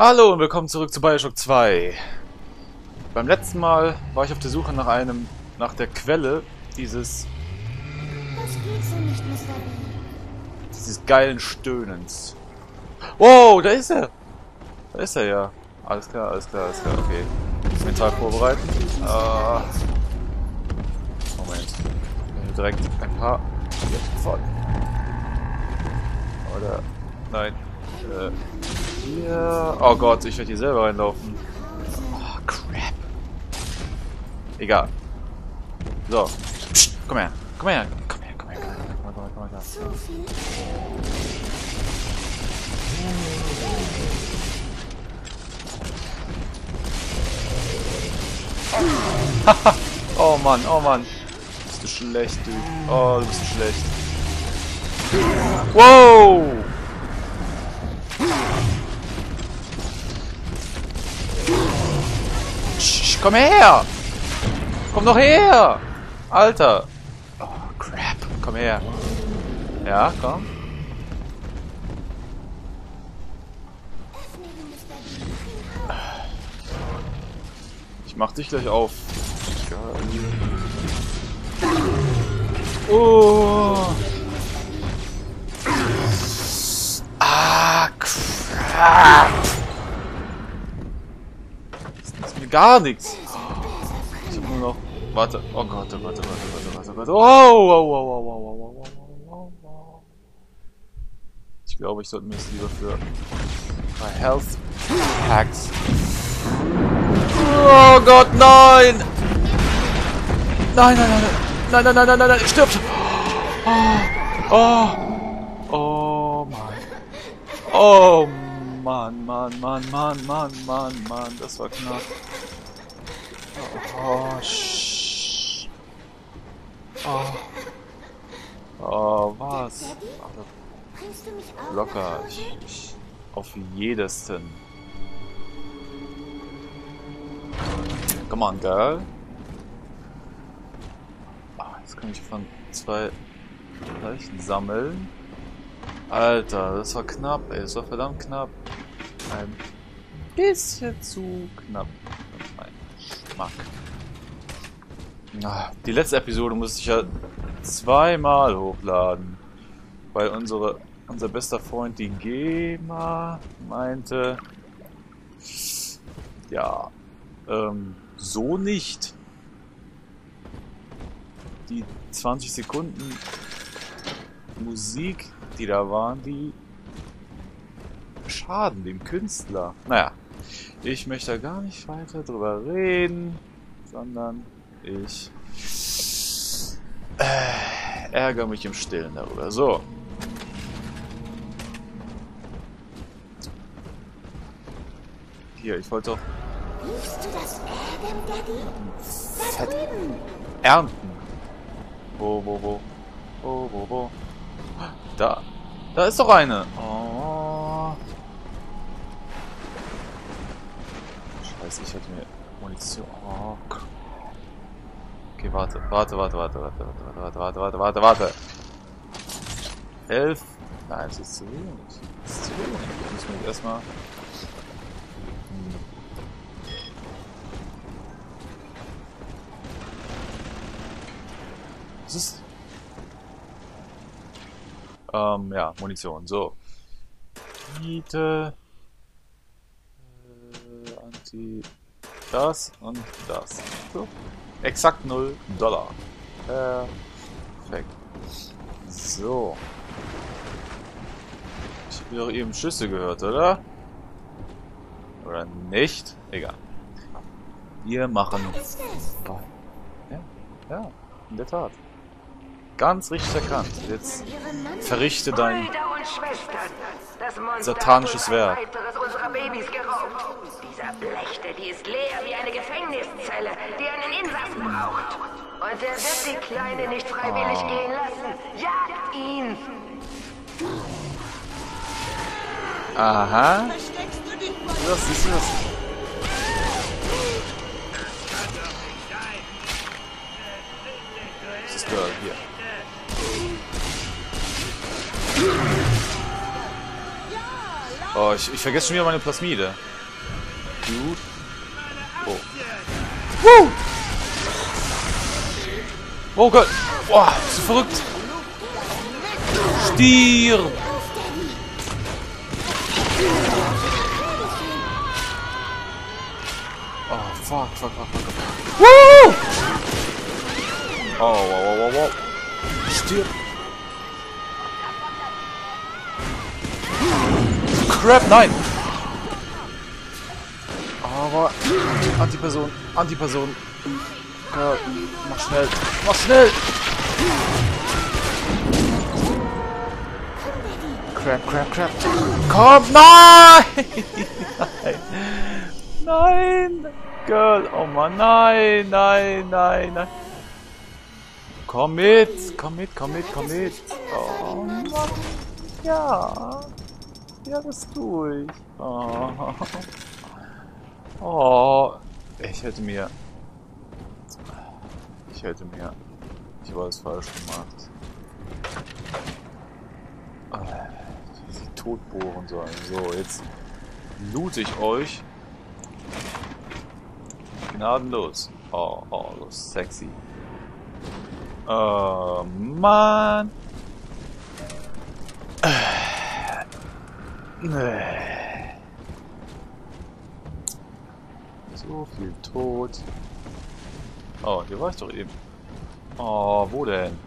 Hallo und willkommen zurück zu Bioshock 2. Beim letzten Mal war ich auf der Suche nach einem, nach der Quelle dieses, Das geht so nicht, Mr. B. dieses geilen Stöhnens. Wow, da ist er! Da ist er ja. Alles klar, alles klar, alles klar, okay. Mental vorbereiten. Ah. Moment. Hier Direkt ein paar hier von. Oder. Nein. Äh. Hier. Oh Gott, ich werde hier selber reinlaufen. Oh, crap. Egal. So. Psst, komm her. Komm her. Komm her, komm her, komm her. Komm her, komm her, komm her. Komm her. So viel. Oh Mann, oh Mann. Bist du schlecht, du. Oh, du bist schlecht. Wow! Komm her! Komm doch her! Alter! Oh, crap. Komm her. Ja, komm. Ich mach dich gleich auf. Oh. Ah, crap. Das ist mir gar nichts. Ich hab nur noch. Warte. Oh Gott, oh Gott, oh Gott, oh Gott, oh Gott, oh Gott. Oh, oh, oh, oh, oh, oh, oh, oh, oh, oh. Ich glaube, ich sollte mir das lieber für my Health Hacks Oh Gott, nein! Nein, nein, nein, nein, nein, nein, nein, nein, nein, nein, stirbt! Oh, oh, oh, Mann. Oh, Mann, Mann, Mann, Mann, Mann, Mann, Mann, das war knapp. Oh, sch. Oh. Oh, was? Locker, auf jedesten. Come on, girl. Ah, jetzt kann ich von zwei Leichen sammeln. Alter, das war knapp, ey. Das war verdammt knapp. Ein bisschen zu knapp Geschmack. Die letzte Episode musste ich ja zweimal hochladen. Weil unsere, unser bester Freund, die GEMA, meinte, ja, ähm, so nicht. Die 20 Sekunden Musik, die da waren, die schaden dem Künstler. Naja, ich möchte da gar nicht weiter drüber reden, sondern ich äh, ärgere mich im Stillen darüber. So. Hier, ich wollte doch Riechst du das Ärgern, Daddy? Da drüben. ernten. Wo, wo, wo? Wo, wo, wo? Da. Da ist doch eine. Oh. Scheiße, ich hatte mir Munition. Oh. Okay, warte, warte, warte, warte, warte, warte, warte, warte, warte, warte, warte. Elf. Nein, das ist zu wenig. Das ist zu wenig. Ich muss mich erstmal. Hm. Was ist? Ähm, ja, Munition. So. Miete. Anti. Das und das. So. Exakt 0 Dollar. Perfekt. So. Ich habe doch eben Schüsse gehört, oder? Oder nicht? Egal. Wir machen. Ja, ja, in der Tat. Ganz richtig erkannt. Jetzt verrichte dein Satanisches Werk. Dieser Blechte, die ist leer wie eine Gefängniszelle, die einen Insassen braucht. Und er wird die Kleine nicht freiwillig Oh. gehen lassen. Jagt ihn! Aha. Das siehst du das? Das ist Girl hier. Oh, ich, ich vergesse schon wieder meine Plasmide. Gut. Oh. Oh Gott! Boah, bist du verrückt? Stirb! Oh, fuck, fuck, fuck, fuck. Woo! Oh, wow, wow, wow, wow. Stirb! Crap, nein! Aber Antiperson, Antiperson. Ja, mach schnell, mach schnell! Crap, crap, crap. Komm, nein! nein! Girl, oh Mann, nein, nein, nein, nein. Komm mit, komm mit, komm mit, komm mit. Oh Mann. Ja. Ja, das tue ich. Oh. oh. Ich hätte mir... Ich hätte mir... Ich war es falsch gemacht. Ah, Sie totbohren sollen. So, jetzt loot ich euch. Gnadenlos. Oh, oh, so sexy. Oh, Mann. So viel tot. Oh, hier war ich doch eben. Oh, wo denn?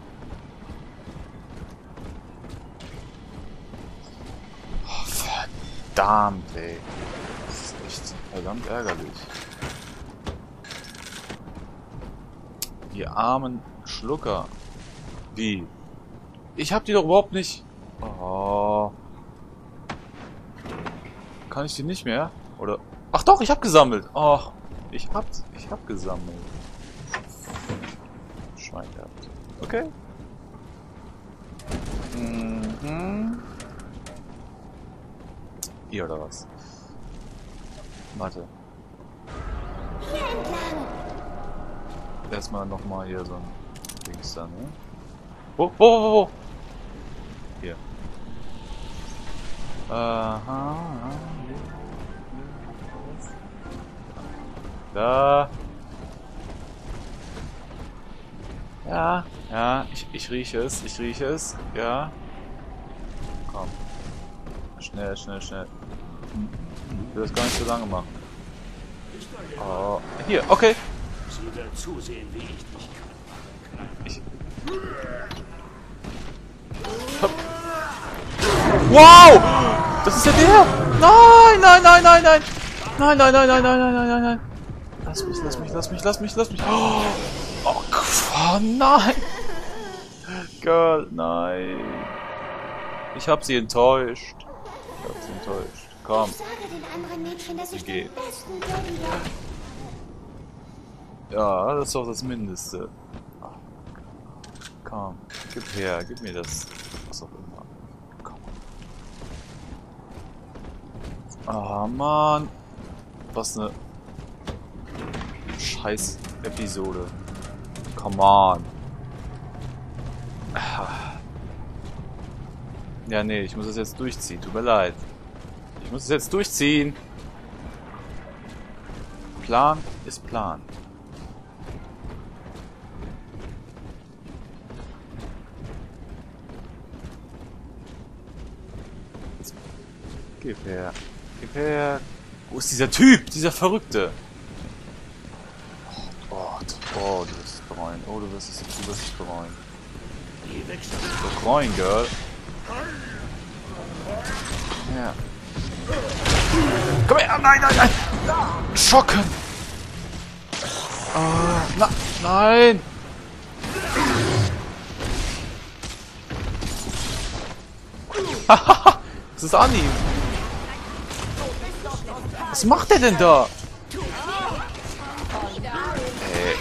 Oh, verdammt, ey. Das ist echt verdammt ärgerlich. Die armen Schlucker. Wie? Ich hab die doch überhaupt nicht... Oh. Kann ich die nicht mehr? Oder... Ach doch, ich hab gesammelt. Ach, ich hab, ich hab gesammelt. Schwein gehabt. Okay. Mhm. Hier oder was? Warte. Erstmal nochmal hier so ein Dings da, ne? Wo, wo, wo, wo? Hier. Aha. Da. Ja, ja, ich, ich rieche es, ich rieche es, ja. Komm. Schnell, schnell, schnell. Ich will das gar nicht so lange machen. Oh, hier, okay. Zusehen, wie ich dich kann. Ich. Hopp. Wow! Das ist ja der! Nein, nein, nein, nein, nein! Nein, nein, nein, nein, nein, nein, nein, nein, nein! Lass mich, lass mich, lass mich, lass mich, lass mich! Oh, oh, oh nein! Girl, nein! Ich hab sie enttäuscht. Ich hab sie enttäuscht. Komm. Ich sage den anderen Mädchen, dass ich den besten Daddy habe. Ja, das ist doch das Mindeste. Komm, gib her, gib mir das. Was auch immer. Komm. Ah, Mann. Was eine scheiß Episode. Come on. Ja, nee, ich muss es jetzt durchziehen. Tut mir leid. Ich muss es jetzt durchziehen. Plan ist Plan. Gib her. Gib her. Wo ist dieser Typ? Dieser Verrückte. Oh Gott. Oh, du wirst es bereuen. Oh, du wirst es, du wirst es bereuen. Bereuen, Girl. Ja. Komm her. Nein, nein, nein. Schocken. Ah, na, nein. Hahaha. Was ist an ihm? Was macht er denn da? Ey.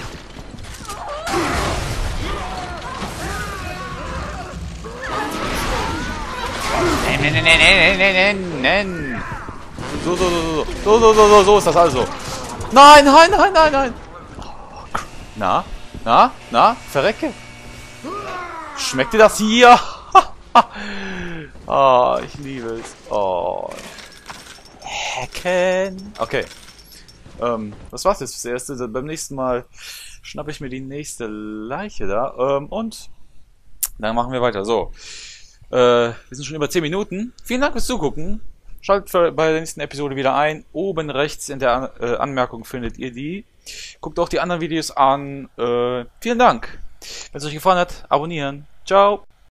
Nein, nein, nein, nein, nein, nein, nein, nein. So, so, so, so, so, so, so, so, so ist das also. Nein, nein, nein, nein, nein. Na, na, na, verrecke. Schmeckt dir das hier? Ah, ich liebe es. Oh. Hacken. Okay. Ähm, das war's jetzt fürs Erste. Beim nächsten Mal schnappe ich mir die nächste Leiche da. Ähm, und dann machen wir weiter. So. Äh, wir sind schon über 10 Minuten. Vielen Dank fürs Zugucken. Schaltet bei der nächsten Episode wieder ein. Oben rechts in der An äh, Anmerkung findet ihr die. Guckt auch die anderen Videos an. Äh, vielen Dank. Wenn es euch gefallen hat, abonnieren. Ciao.